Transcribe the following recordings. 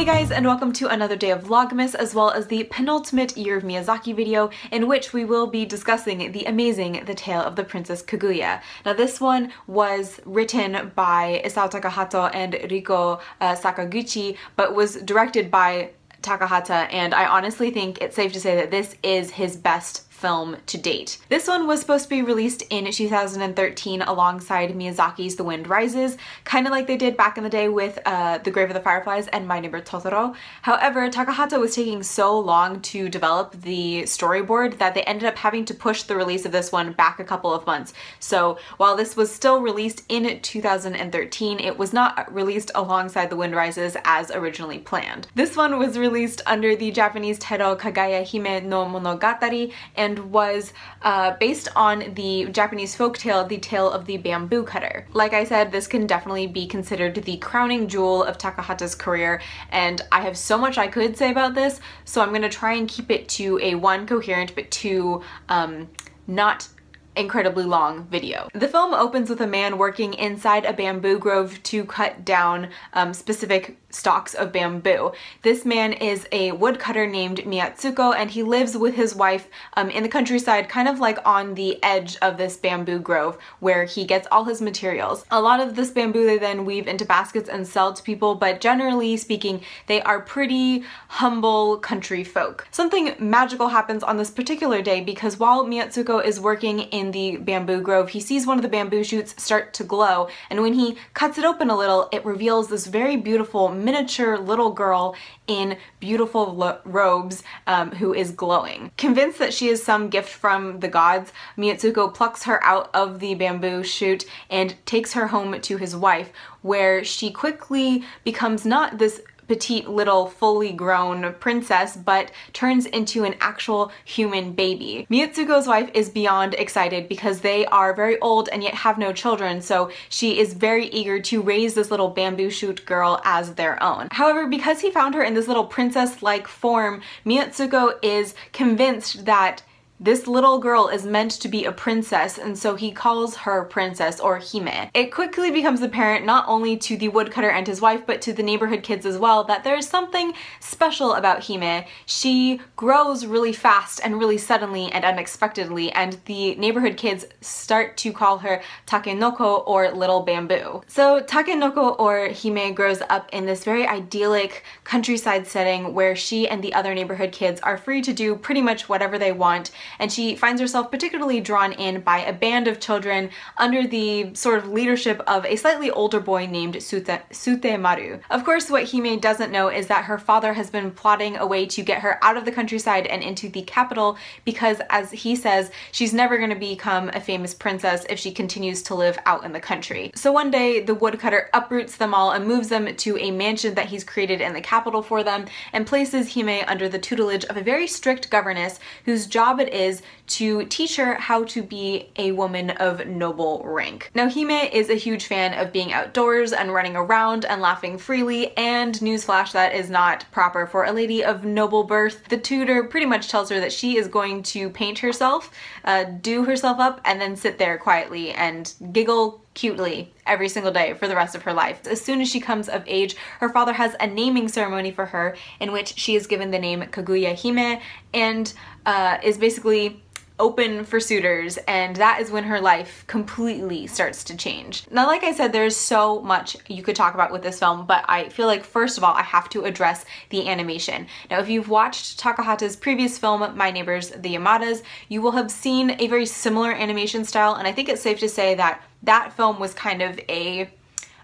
Hey guys and welcome to another day of Vlogmas as well as the penultimate Year of Miyazaki video in which we will be discussing the amazing The Tale of the Princess Kaguya. Now this one was written by Isao Takahata and Riko uh, Sakaguchi but was directed by Takahata and I honestly think it's safe to say that this is his best film to date. This one was supposed to be released in 2013 alongside Miyazaki's The Wind Rises, kind of like they did back in the day with uh, The Grave of the Fireflies and My Neighbor Totoro. However, Takahata was taking so long to develop the storyboard that they ended up having to push the release of this one back a couple of months. So while this was still released in 2013, it was not released alongside The Wind Rises as originally planned. This one was released under the Japanese title Kaguya Hime no Monogatari and and was uh, based on the Japanese folktale, The Tale of the Bamboo Cutter. Like I said, this can definitely be considered the crowning jewel of Takahata's career, and I have so much I could say about this, so I'm gonna try and keep it to a one, coherent, but two, um, not incredibly long video. The film opens with a man working inside a bamboo grove to cut down um, specific stalks of bamboo. This man is a woodcutter named Miyatsuko and he lives with his wife um, in the countryside kind of like on the edge of this bamboo grove where he gets all his materials. A lot of this bamboo they then weave into baskets and sell to people but generally speaking they are pretty humble country folk. Something magical happens on this particular day because while Miyatsuko is working in the bamboo grove he sees one of the bamboo shoots start to glow and when he cuts it open a little it reveals this very beautiful miniature little girl in beautiful robes um, who is glowing. Convinced that she is some gift from the gods, Miyatsuko plucks her out of the bamboo shoot and takes her home to his wife, where she quickly becomes not this petite little fully grown princess but turns into an actual human baby. Miyatsuko's wife is beyond excited because they are very old and yet have no children so she is very eager to raise this little bamboo shoot girl as their own. However, because he found her in this little princess-like form, Miyatsuko is convinced that this little girl is meant to be a princess and so he calls her princess or Hime. It quickly becomes apparent not only to the woodcutter and his wife but to the neighborhood kids as well that there is something special about Hime. She grows really fast and really suddenly and unexpectedly and the neighborhood kids start to call her Takenoko or little bamboo. So Takenoko or Hime grows up in this very idyllic countryside setting where she and the other neighborhood kids are free to do pretty much whatever they want and she finds herself particularly drawn in by a band of children under the sort of leadership of a slightly older boy named Sute, Sute Maru. Of course, what Hime doesn't know is that her father has been plotting a way to get her out of the countryside and into the capital because, as he says, she's never going to become a famous princess if she continues to live out in the country. So one day, the woodcutter uproots them all and moves them to a mansion that he's created in the capital for them and places Hime under the tutelage of a very strict governess whose job it is is to teach her how to be a woman of noble rank. Now Hime is a huge fan of being outdoors and running around and laughing freely and newsflash that is not proper for a lady of noble birth. The tutor pretty much tells her that she is going to paint herself, uh, do herself up and then sit there quietly and giggle cutely every single day for the rest of her life. As soon as she comes of age, her father has a naming ceremony for her in which she is given the name Kaguya Hime and uh, is basically open for suitors and that is when her life completely starts to change. Now like I said there's so much you could talk about with this film but I feel like first of all I have to address the animation. Now if you've watched Takahata's previous film My Neighbors the Yamadas you will have seen a very similar animation style and I think it's safe to say that that film was kind of a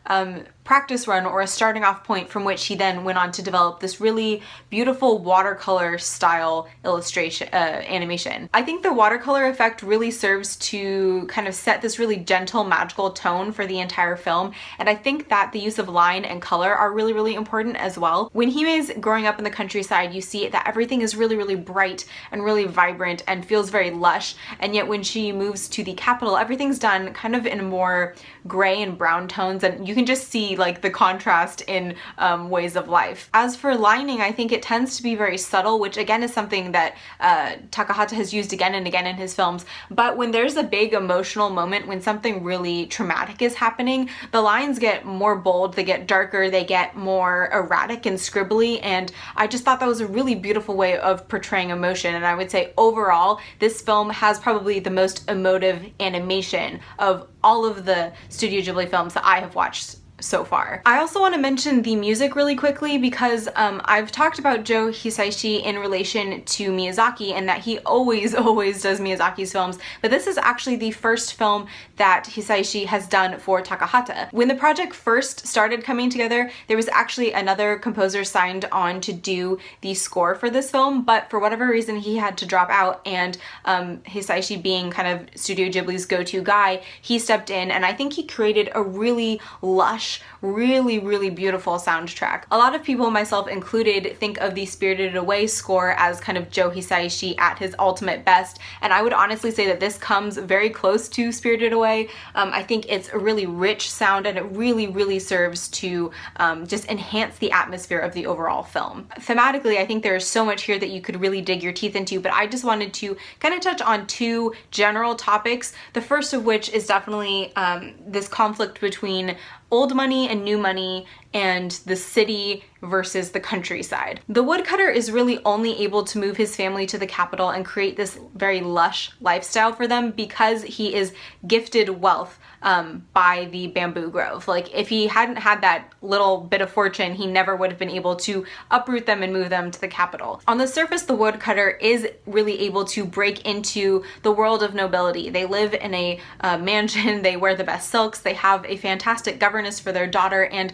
um, practice run or a starting off point from which he then went on to develop this really beautiful watercolor style illustration uh, animation. I think the watercolor effect really serves to kind of set this really gentle magical tone for the entire film and I think that the use of line and color are really really important as well. When Hime's growing up in the countryside you see that everything is really really bright and really vibrant and feels very lush and yet when she moves to the capital everything's done kind of in more gray and brown tones and you can just see like the contrast in um, ways of life. As for lining, I think it tends to be very subtle, which again is something that uh, Takahata has used again and again in his films. But when there's a big emotional moment, when something really traumatic is happening, the lines get more bold, they get darker, they get more erratic and scribbly, and I just thought that was a really beautiful way of portraying emotion. And I would say overall, this film has probably the most emotive animation of all of the Studio Ghibli films that I have watched so far. I also want to mention the music really quickly because um, I've talked about Joe Hisaishi in relation to Miyazaki and that he always, always does Miyazaki's films, but this is actually the first film that Hisaishi has done for Takahata. When the project first started coming together, there was actually another composer signed on to do the score for this film, but for whatever reason he had to drop out and um, Hisaishi being kind of Studio Ghibli's go-to guy, he stepped in and I think he created a really lush really, really beautiful soundtrack. A lot of people, myself included, think of the Spirited Away score as kind of Joe Hisaishi at his ultimate best, and I would honestly say that this comes very close to Spirited Away. Um, I think it's a really rich sound and it really, really serves to um, just enhance the atmosphere of the overall film. Thematically, I think there's so much here that you could really dig your teeth into, but I just wanted to kind of touch on two general topics. The first of which is definitely um, this conflict between old money and new money and the city versus the countryside. The woodcutter is really only able to move his family to the capital and create this very lush lifestyle for them because he is gifted wealth um, by the bamboo grove. Like if he hadn't had that little bit of fortune, he never would have been able to uproot them and move them to the capital. On the surface, the woodcutter is really able to break into the world of nobility. They live in a uh, mansion, they wear the best silks, they have a fantastic governess for their daughter, and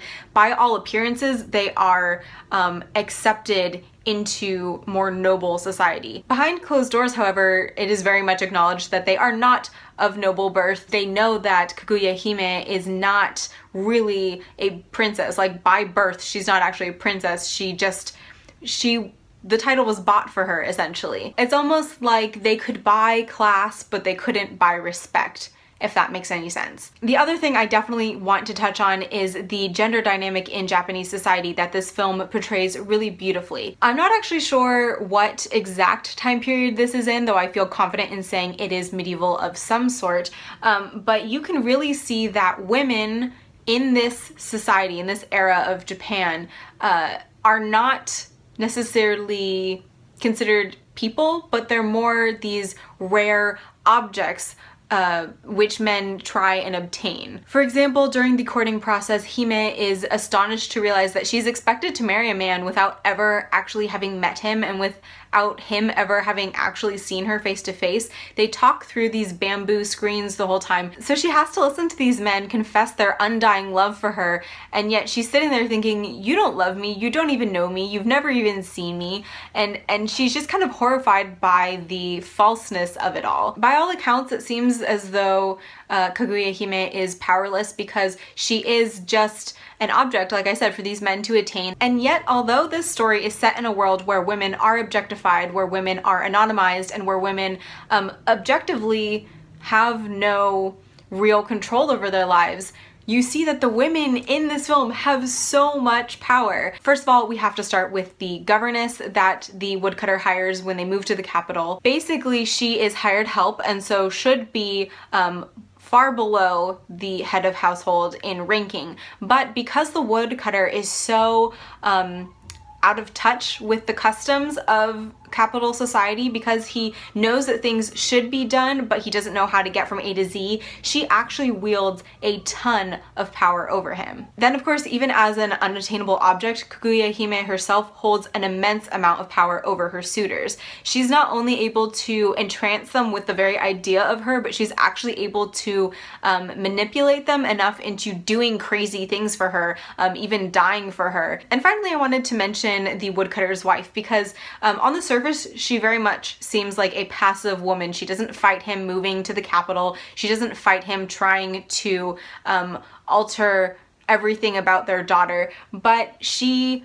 all appearances, they are um, accepted into more noble society. Behind closed doors, however, it is very much acknowledged that they are not of noble birth. They know that Kaguya Hime is not really a princess. Like by birth, she's not actually a princess. She just, she the title was bought for her essentially. It's almost like they could buy class, but they couldn't buy respect if that makes any sense. The other thing I definitely want to touch on is the gender dynamic in Japanese society that this film portrays really beautifully. I'm not actually sure what exact time period this is in, though I feel confident in saying it is medieval of some sort, um, but you can really see that women in this society, in this era of Japan, uh, are not necessarily considered people, but they're more these rare objects uh, which men try and obtain. For example, during the courting process, Hime is astonished to realize that she's expected to marry a man without ever actually having met him and with without him ever having actually seen her face to face. They talk through these bamboo screens the whole time. So she has to listen to these men confess their undying love for her, and yet she's sitting there thinking, you don't love me, you don't even know me, you've never even seen me, and, and she's just kind of horrified by the falseness of it all. By all accounts, it seems as though uh, Kaguya Hime is powerless because she is just an object, like I said, for these men to attain. And yet, although this story is set in a world where women are objectified, where women are anonymized, and where women um, objectively have no real control over their lives, you see that the women in this film have so much power. First of all, we have to start with the governess that the woodcutter hires when they move to the capital. Basically, she is hired help and so should be um, far below the head of household in ranking. But because the woodcutter is so um, out of touch with the customs of capital society because he knows that things should be done, but he doesn't know how to get from A to Z, she actually wields a ton of power over him. Then of course, even as an unattainable object, Kaguya Hime herself holds an immense amount of power over her suitors. She's not only able to entrance them with the very idea of her, but she's actually able to um, manipulate them enough into doing crazy things for her, um, even dying for her. And finally, I wanted to mention the woodcutter's wife because um, on the surface surface, she very much seems like a passive woman. She doesn't fight him moving to the capital. She doesn't fight him trying to um, alter everything about their daughter, but she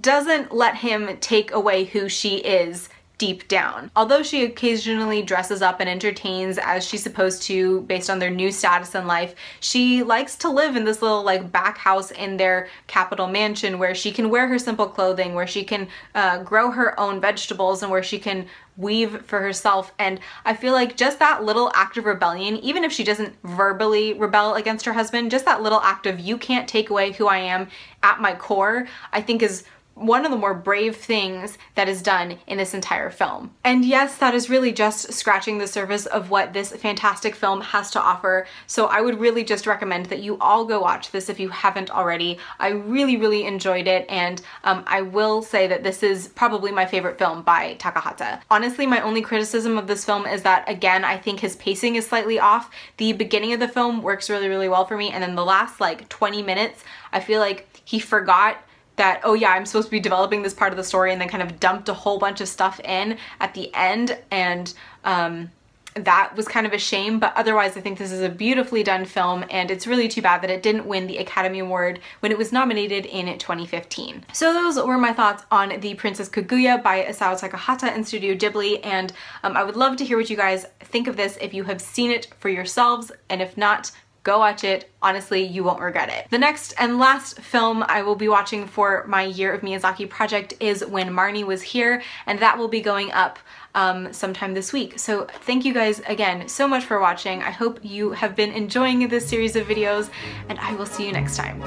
doesn't let him take away who she is deep down. Although she occasionally dresses up and entertains as she's supposed to based on their new status in life, she likes to live in this little like back house in their capital mansion where she can wear her simple clothing, where she can uh, grow her own vegetables and where she can weave for herself and I feel like just that little act of rebellion even if she doesn't verbally rebel against her husband just that little act of you can't take away who I am at my core I think is one of the more brave things that is done in this entire film. And yes, that is really just scratching the surface of what this fantastic film has to offer. So I would really just recommend that you all go watch this if you haven't already. I really, really enjoyed it. And um, I will say that this is probably my favorite film by Takahata. Honestly, my only criticism of this film is that, again, I think his pacing is slightly off. The beginning of the film works really, really well for me. And then the last like 20 minutes, I feel like he forgot that, oh yeah, I'm supposed to be developing this part of the story and then kind of dumped a whole bunch of stuff in at the end and um, that was kind of a shame, but otherwise I think this is a beautifully done film and it's really too bad that it didn't win the Academy Award when it was nominated in 2015. So those were my thoughts on The Princess Kaguya by Isao Takahata and Studio Ghibli and um, I would love to hear what you guys think of this if you have seen it for yourselves and if not, Go watch it. Honestly, you won't regret it. The next and last film I will be watching for my Year of Miyazaki project is When Marnie Was Here, and that will be going up um, sometime this week. So thank you guys again so much for watching. I hope you have been enjoying this series of videos, and I will see you next time.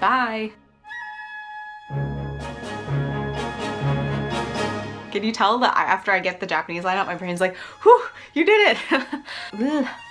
Bye! Can you tell that after I get the Japanese line out, my brain's like, whew, you did it!